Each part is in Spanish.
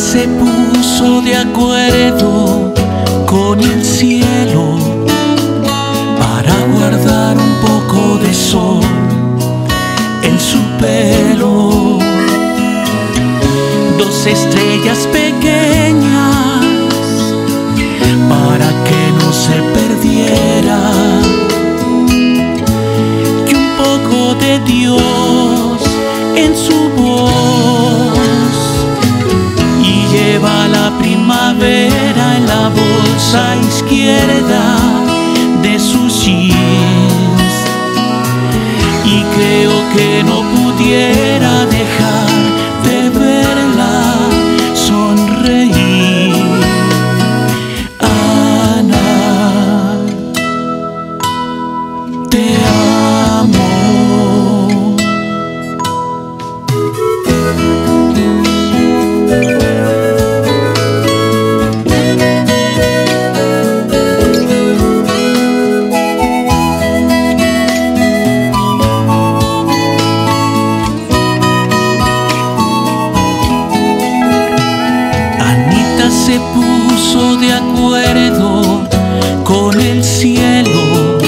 se puso de acuerdo con el cielo para guardar un poco de sol en su pelo. Dos estrellas pequeñas para que no se perdiera. Y un poco de Dios en su primavera en la bolsa izquierda se puso de acuerdo con el cielo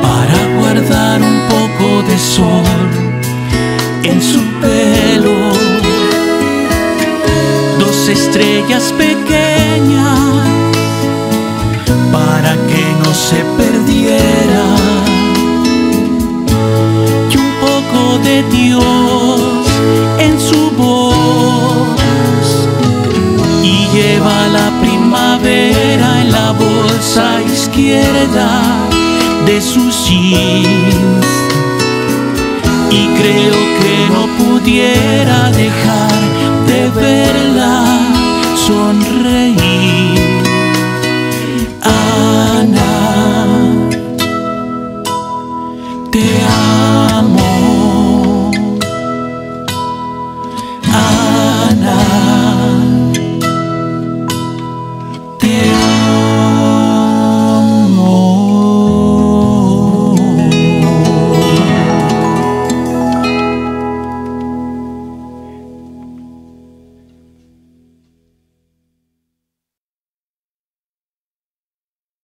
para guardar un poco de sol en su pelo. Dos estrellas pequeñas para que no se perdiera. Y un poco de Dios en su voz calavera en la bolsa izquierda de sus jeans. Y creo que no pudiera dejar de verla sonreír. Ana, te amo. Ana.